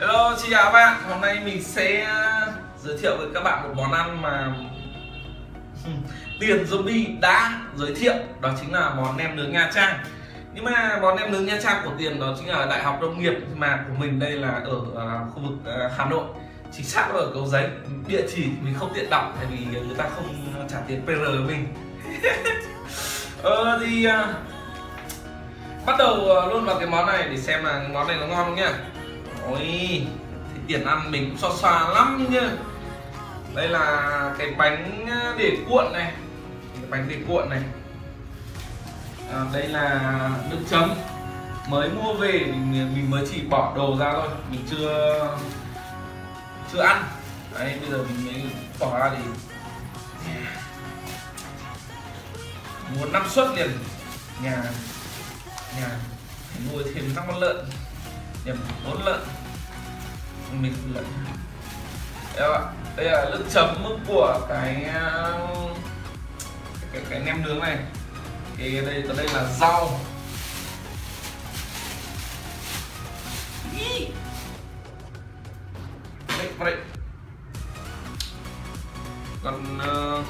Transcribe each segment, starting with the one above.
Hello, xin chào các bạn. Hôm nay mình sẽ uh, giới thiệu với các bạn một món ăn mà hmm, Tiền Zombie đã giới thiệu. Đó chính là món nem nướng Nha Trang. Nhưng mà món nem nướng Nha Trang của Tiền đó chính là Đại học Nông nghiệp Mà của mình đây là ở uh, khu vực uh, Hà Nội. Chính xác là ở Cầu Giấy. Địa chỉ mình không tiện đọc Tại vì người ta không trả tiền PR với mình. Ờ thì Bắt đầu luôn vào cái món này để xem là món này nó ngon không nhá Ôi thì tiền ăn mình cũng so xa lắm nhá. Đây là cái bánh ờ, để cuộn này. Cái bánh để cuộn này. À, đây là nước chấm. Mới mua về mình mình mới chỉ bỏ đồ ra thôi. Mình chưa chưa ăn. Đấy bây giờ mình mới bỏ ra thì muốn năm suất liền. Nhà nhà phải nuôi thêm năm con lợn nhầm bốn lợn mình lợn đây ạ đây là nước chấm của cái cái, cái nem nướng này. Thì đây ở đây là rau. Đây, còn uh,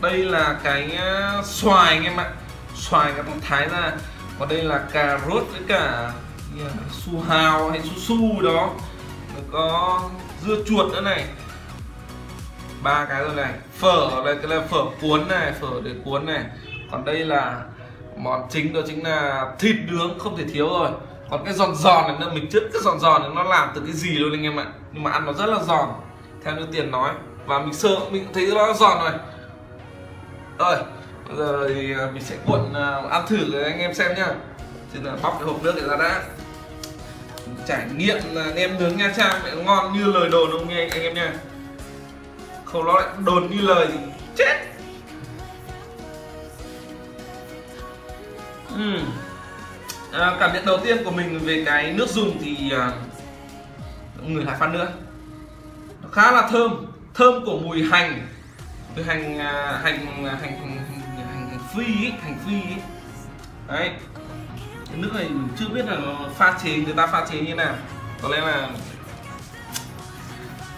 đây là cái uh, xoài anh em ạ. Xoài các bạn thái ra. Còn đây là cà rốt với cả yeah, su hào hay su su đó có dưa chuột nữa này. Ba cái rồi này phở đây cái là phở cuốn này phở để cuốn này. Còn đây là món chính đó chính là thịt nướng không thể thiếu rồi. Còn cái giòn giòn này mình trước cái giòn giòn này nó làm từ cái gì luôn anh em ạ. Nhưng mà ăn nó rất là giòn theo như tiền nói. Và mình sơ mình thấy nó giòn rồi. Rồi bây giờ thì à, mình sẽ cuộn à, ăn thử để anh em xem nhá. Thì là bóc cái hộp nước này ra đã trải nghiệm là nem nướng nha trang lại ngon như lời đồn không nghe anh em nha. Không nó lại đồn như lời thì chết. Uhm. à, cảm nhận đầu tiên của mình về cái nước dùng thì à, người lại phát nữa. Nó khá là thơm thơm của mùi hành. Từ hành à, hành hành hành, hành, hành phi ấy, hành phi ấy. đấy cái nước này mình chưa biết là nó pha chế người ta pha chế như nào. Có lẽ là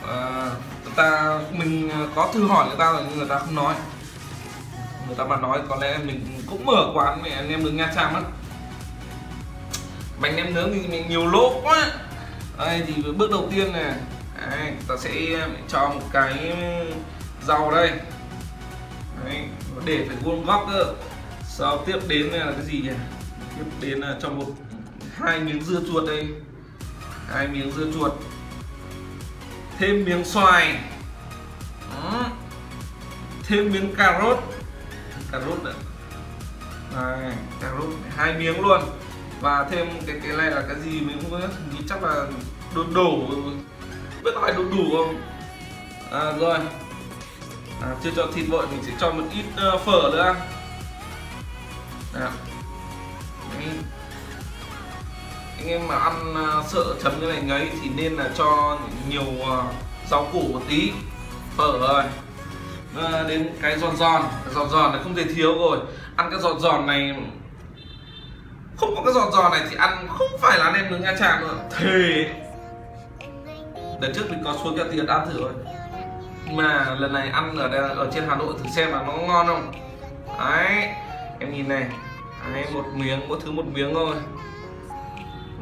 uh, ta mình có thư hỏi người ta rồi nhưng người ta không nói. Người ta mà nói có lẽ mình cũng mở quán mẹ anh em đứng nha trang lắm, bánh nem nướng thì mình nhiều lỗ quá. Đây thì bước đầu tiên này. Đấy, ta sẽ cho một cái rau đây. Đấy, để phải vuông góc cơ. Sau tiếp đến là cái gì nhỉ? Tiếp đến là cho một hai miếng dưa chuột đây. Hai miếng dưa chuột. Thêm miếng xoài. Đó. thêm miếng cà rốt. Cà rốt nữa này cà rốt hai miếng luôn. Và thêm cái cái này là cái gì mình không biết. Thì chắc là đồ đủ biết hỏi đồ đủ không? À, rồi. À, chưa cho thịt vội mình sẽ cho một ít uh, phở nữa. Đó anh em mà ăn à, sợ chấm như này ngấy thì nên là cho nhiều à, rau củ một tí. Phở rồi. À, đến cái giòn giòn. Cái giòn giòn này không thể thiếu rồi. Ăn cái giòn giòn này không có cái giòn giòn này thì ăn không phải là nem nướng nha trang nữa thề. Lần trước mình có xuống cho tiền ăn thử rồi mà lần này ăn ở đây, ở trên hà nội thử xem là nó ngon không. Đấy em nhìn này. Đấy, một miếng mỗi thứ một miếng thôi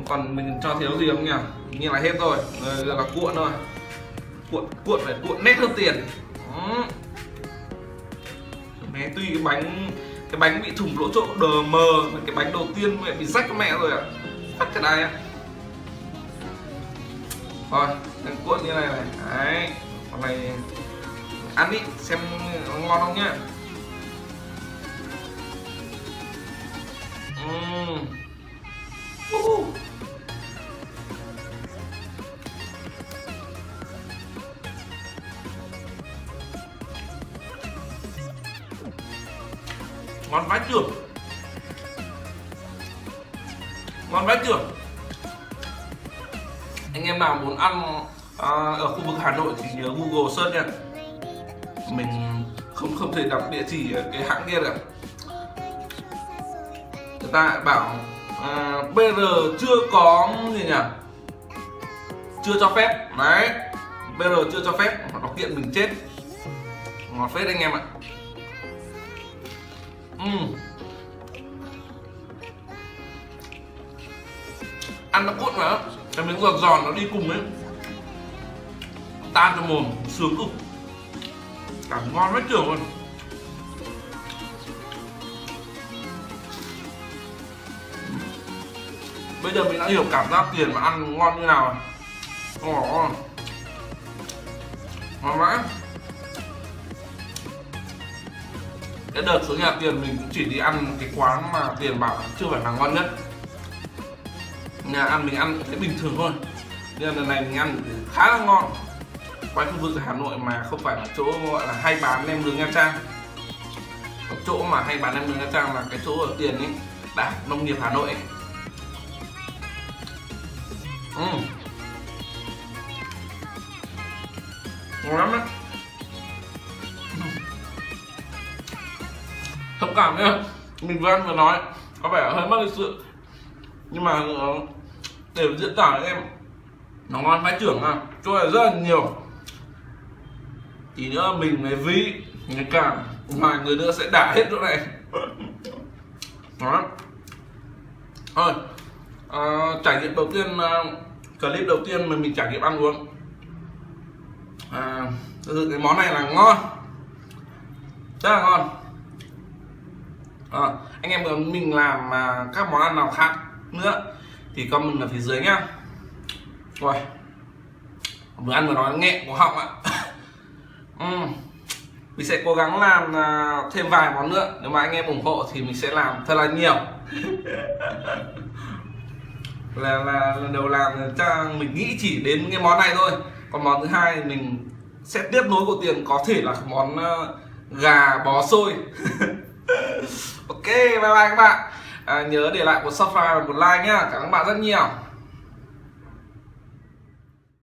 còn mình cho thiếu gì không nhỉ như là hết rồi giờ là cuộn thôi cuộn cuộn phải cuộn nét hơn tiền Đó. Mẹ tuy cái bánh cái bánh bị thủng lỗ chỗ đờ mờ cái bánh đầu tiên mẹ bị rách mẹ rồi ạ à. phát cái này rồi đang cuộn như này này đấy, con này ăn đi, xem nó ngon không nhá uhm. Uh. Ngon vãi chưởng ngon vãi chưởng anh em nào muốn ăn à, ở khu vực Hà Nội thì nhớ Google search nha. Mình không không thể đọc địa chỉ cái hãng kia được. Người ta bảo à, BR chưa có gì nhỉ? Chưa cho phép. Đấy br chưa cho phép. Nó kiện mình chết. Ngọt phết anh em ạ uhm. ăn nó cuộn mà. Cái miếng giòn giòn nó đi cùng ấy. Tan cho mồm, sướng cực. Cảm ngon hết trường luôn. Bây giờ mình đã hiểu cảm giác tiền mà ăn ngon như nào rồi. Ồ ngon vãi cái đợt xuống nhà tiền mình cũng chỉ đi ăn cái quán mà tiền bảo chưa phải là ngon nhất. Nhà ăn mình ăn cái bình thường thôi. Nên lần này mình ăn khá là ngon. Quanh khu vực Hà Nội mà không phải là chỗ gọi là hay bán nem nướng Nha Trang. Chỗ mà hay bán nem nướng Nha Trang là cái chỗ ở tiền ấy đảng nông nghiệp Hà Nội ấy. Uhm. ngon lắm đấy. Thông cảm nhá. Mình vừa ăn vừa nói. Có vẻ hơi mất lịch sự. Nhưng mà ờ, để diễn tả với em nó ngon phải trưởng à cho là rất là nhiều. Tí nữa mình với ví người cảm. Mà người nữa sẽ đả hết chỗ này. Đó. Thôi à, ờ, trải nghiệm đầu tiên ờ, clip đầu tiên mà mình trải nghiệm ăn uống. À, thực sự cái món này là ngon. Rất là ngon à, anh em muốn mình làm uh, các món ăn nào khác nữa thì comment ở phía dưới nhá. Rồi. Vừa ăn vừa nói nghẹn của họng ạ. Uhm. mình sẽ cố gắng làm à, thêm vài món nữa. Nếu mà anh em ủng hộ thì mình sẽ làm thật là nhiều. Là là lần đầu làm cha mình nghĩ chỉ đến cái món này thôi. Còn món thứ hai mình sẽ tiếp nối của tiền có thể là món uh, gà bò xôi. ok bye bye các bạn. À, nhớ để lại một subscribe và một like nhá. Cảm ơn các bạn rất nhiều.